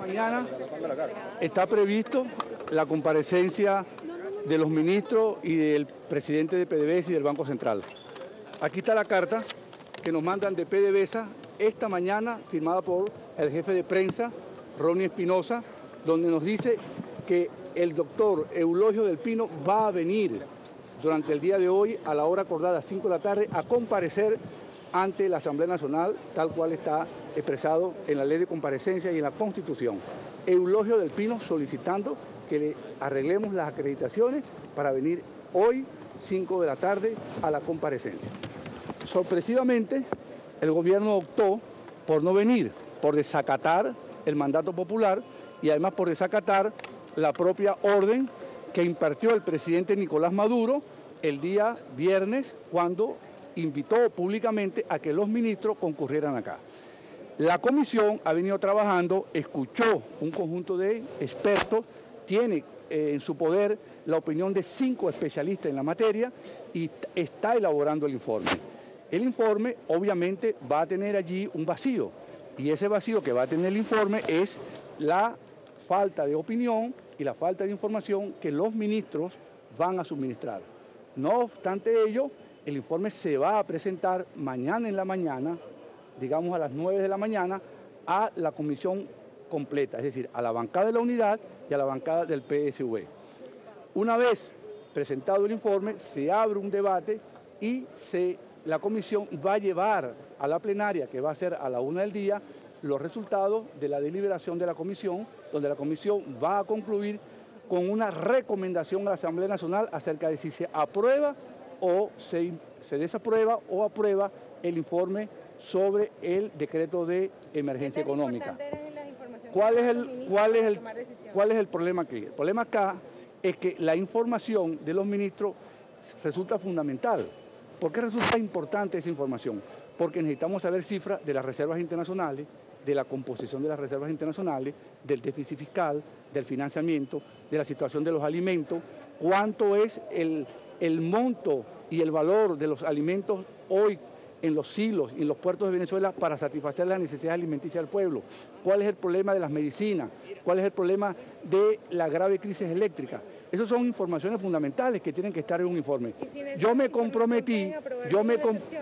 Mañana está previsto la comparecencia de los ministros y del presidente de PDVSA y del Banco Central. Aquí está la carta que nos mandan de PDVSA esta mañana, firmada por el jefe de prensa, Ronnie Espinosa, donde nos dice que el doctor Eulogio del Pino va a venir durante el día de hoy a la hora acordada, a 5 de la tarde, a comparecer ante la Asamblea Nacional, tal cual está expresado en la ley de comparecencia y en la Constitución. Eulogio del Pino solicitando que le arreglemos las acreditaciones para venir hoy, 5 de la tarde, a la comparecencia. Sorpresivamente, el gobierno optó por no venir, por desacatar el mandato popular y además por desacatar la propia orden que impartió el presidente Nicolás Maduro el día viernes cuando invitó públicamente a que los ministros concurrieran acá. La comisión ha venido trabajando, escuchó un conjunto de expertos, tiene eh, en su poder la opinión de cinco especialistas en la materia y está elaborando el informe. El informe obviamente va a tener allí un vacío y ese vacío que va a tener el informe es la falta de opinión y la falta de información que los ministros van a suministrar. No obstante ello, el informe se va a presentar mañana en la mañana, digamos a las 9 de la mañana, a la comisión completa, es decir, a la bancada de la unidad y a la bancada del PSV. Una vez presentado el informe, se abre un debate y se, la comisión va a llevar a la plenaria, que va a ser a la una del día, los resultados de la deliberación de la comisión, donde la comisión va a concluir con una recomendación a la Asamblea Nacional acerca de si se aprueba o se, desaprueba o aprueba el informe sobre el decreto de emergencia económica. ¿Cuál es, el, cuál, es el, ¿Cuál es el problema aquí? El problema acá es que la información de los ministros resulta fundamental. ¿Por qué resulta importante esa información? Porque necesitamos saber cifras de las reservas internacionales, de la composición de las reservas internacionales, del déficit fiscal, del financiamiento, de la situación de los alimentos, cuánto es el, el monto y el valor de los alimentos hoy en los silos y en los puertos de Venezuela para satisfacer las necesidades alimenticias del pueblo, cuál es el problema de las medicinas, cuál es el problema de la grave crisis eléctrica. Esas son informaciones fundamentales que tienen que estar en un informe. Yo me comprometí, yo me,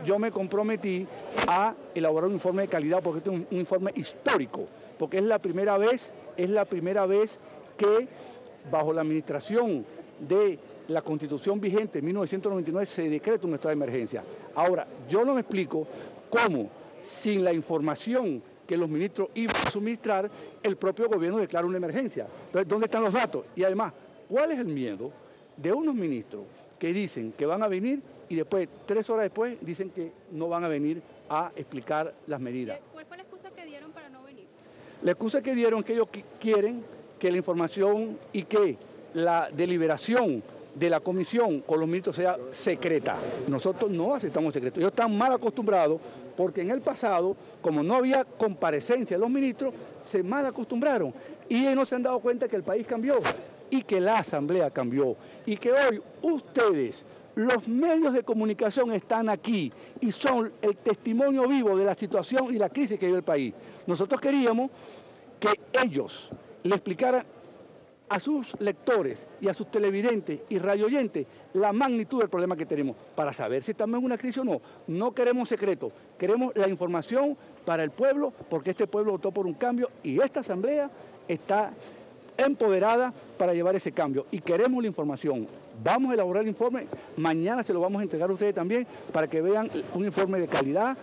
yo me comprometí a elaborar un informe de calidad porque este es un, informe histórico, porque es la primera vez, es la primera vez que bajo la administración de la constitución vigente en 1999 se decreta un estado de emergencia. Ahora, yo no me explico cómo, sin la información que los ministros iban a suministrar, el propio gobierno declara una emergencia. Entonces, ¿dónde están los datos? Y además, ¿Cuál es el miedo de unos ministros que dicen que van a venir y después, tres horas después, dicen que no van a venir a explicar las medidas? ¿Cuál fue la excusa que dieron para no venir? La excusa que dieron es que ellos quieren que la información y que la deliberación de la comisión con los ministros sea secreta. Nosotros no aceptamos secreto. Ellos están mal acostumbrados porque en el pasado, como no había comparecencia de los ministros, se mal acostumbraron y ellos no se han dado cuenta que el país cambió y que la Asamblea cambió y que hoy ustedes, los medios de comunicación están aquí y son el testimonio vivo de la situación y la crisis que vive el país. Nosotros queríamos que ellos le explicaran a sus lectores y a sus televidentes y radioyentes la magnitud del problema que tenemos para saber si estamos en una crisis o no. No queremos secretos, queremos la información para el pueblo porque este pueblo votó por un cambio y esta asamblea está empoderada para llevar ese cambio y queremos la información. Vamos a elaborar el informe, mañana se lo vamos a entregar a ustedes también para que vean un informe de calidad,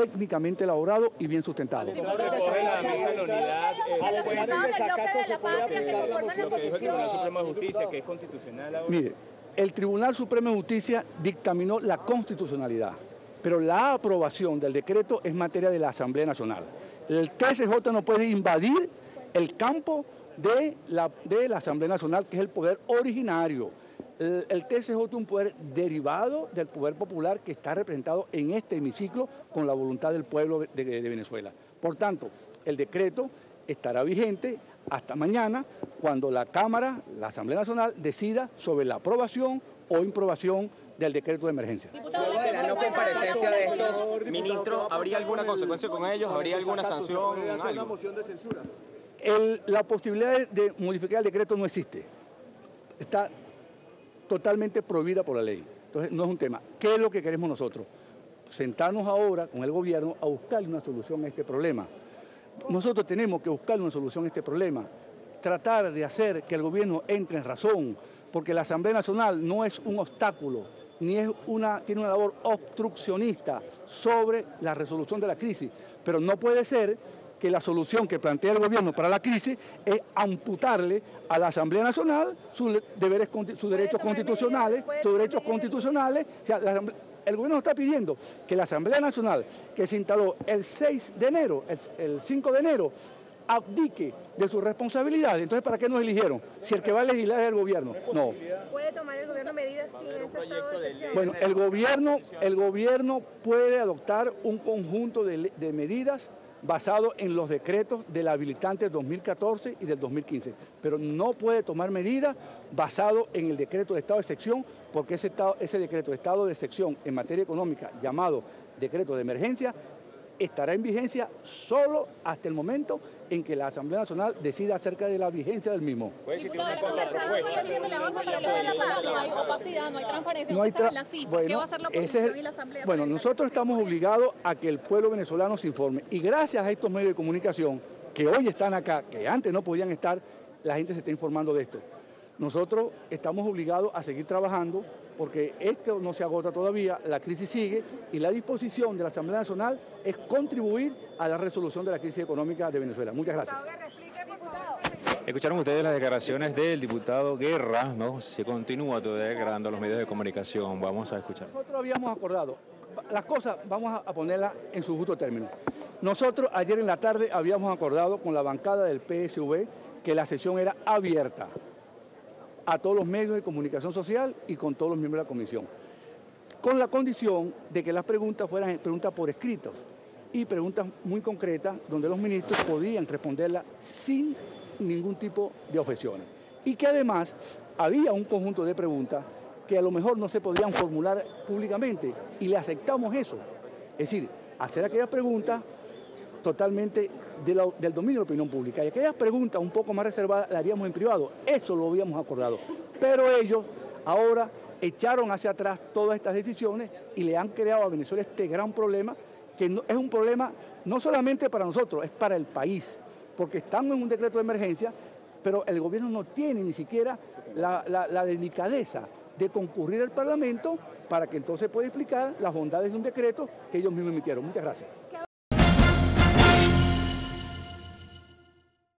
técnicamente elaborado y bien sustentado. Mire, el Tribunal Supremo de Justicia dictaminó la constitucionalidad, pero la aprobación del decreto es materia de la Asamblea Nacional. El TSJ no puede invadir el campo de la, de la Asamblea Nacional, que es el poder originario. El, TSJ es un poder derivado del poder popular que está representado en este hemiciclo con la voluntad del pueblo de, de Venezuela. Por tanto, el decreto estará vigente hasta mañana cuando la Cámara, la Asamblea Nacional, decida sobre la aprobación o improbación del decreto de emergencia. Luego de la no comparecencia de estos ministros, ¿habría alguna consecuencia con ellos? ¿Habría alguna sanción? una moción de censura? el- la posibilidad de, de modificar el decreto no existe. Está totalmente prohibida por la ley. Entonces, no es un tema. ¿Qué es lo que queremos nosotros? Sentarnos ahora con el gobierno a buscarle una solución a este problema. Nosotros tenemos que buscarle una solución a este problema. Tratar de hacer que el gobierno entre en razón, porque la Asamblea Nacional no es un obstáculo, ni es una, tiene una labor obstruccionista sobre la resolución de la crisis. Pero no puede ser que la solución que plantea el gobierno para la crisis es amputarle a la Asamblea Nacional sus deberes, sus derechos constitucionales, sus derechos medidas. constitucionales. O sea, la Asamblea- el gobierno está pidiendo que la Asamblea Nacional, que se instaló el 6 de enero, el, el 5 de enero, abdique de sus responsabilidades. Entonces, ¿para qué nos eligieron? Si el que va a legislar es el gobierno. No. ¿Puede tomar el gobierno medidas sin ese estado de excepción? Bueno, el gobierno, el gobierno puede adoptar un conjunto de medidas basado en los decretos del habilitante del 2014 y del 2015, pero no puede tomar medidas basado en el decreto de estado de excepción, porque ese, estado- ese decreto de estado de excepción en materia económica, llamado decreto de emergencia, estará en vigencia solo hasta el momento en que la Asamblea Nacional decida acerca de la vigencia del mismo. No hay opacidad, no hay transparencia, no, hay tra- bueno, ¿Qué va a hacer la es oposición el- y la asamblea? Bueno, nosotros estamos obligados a que el pueblo venezolano se informe. Y gracias a estos medios de comunicación que hoy están acá, que antes no podían estar, la gente se está informando de esto. Nosotros estamos obligados a seguir trabajando porque esto no se agota todavía, la crisis sigue y la disposición de la Asamblea Nacional es contribuir a la resolución de la crisis económica de Venezuela. Muchas gracias. Escucharon ustedes las declaraciones del diputado Guerra, ¿no? Se continúa todavía degradando los medios de comunicación. Vamos a escuchar. Nosotros habíamos acordado, las cosas vamos a- a ponerlas en su justo término. Nosotros ayer en la tarde habíamos acordado con la bancada del PSV que la sesión era abierta a todos los medios de comunicación social y con todos los miembros de la comisión, con la condición de que las preguntas fueran preguntas por escrito y preguntas muy concretas donde los ministros podían responderlas sin ningún tipo de objeciones. Y que además había un conjunto de preguntas que a lo mejor no se podían formular públicamente y le aceptamos eso. Es decir, hacer aquellas preguntas totalmente del dominio de la opinión pública. Y aquellas preguntas un poco más reservadas las haríamos en privado. Eso lo habíamos acordado. Pero ellos ahora echaron hacia atrás todas estas decisiones y le han creado a Venezuela este gran problema, que es un problema no solamente para nosotros, es para el país, porque estamos en un decreto de emergencia, pero el gobierno no tiene ni siquiera la, la- la delicadeza de concurrir al Parlamento para que entonces pueda explicar las bondades de un decreto que ellos mismos emitieron. Muchas gracias.